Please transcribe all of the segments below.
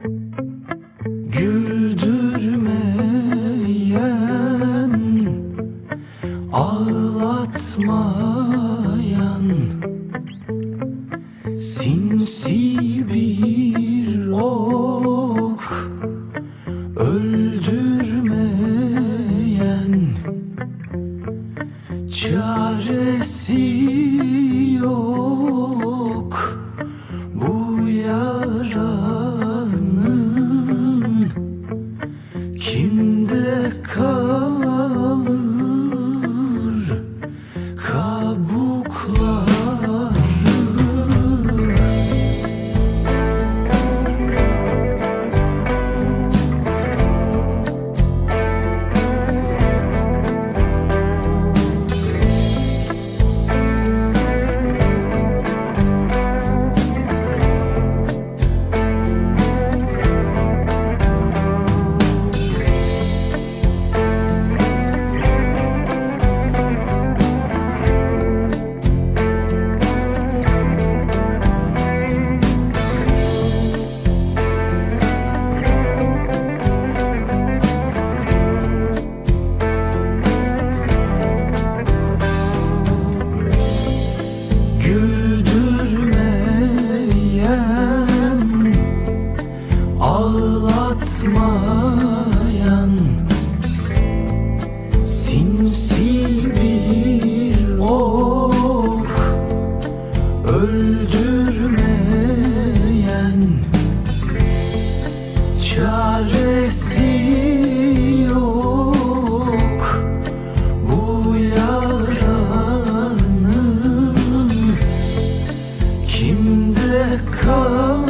Güldürmeyen Ağlatmayan Sinsi bir ok Öldürmeyen Çaresi Ağlatmayan Sinsi bir ok Öldürmeyen Çaresi yok. Bu yaranın Kimde kalır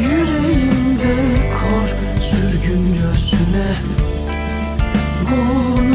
Yüreğimde kor sürgün göğsüne. Bu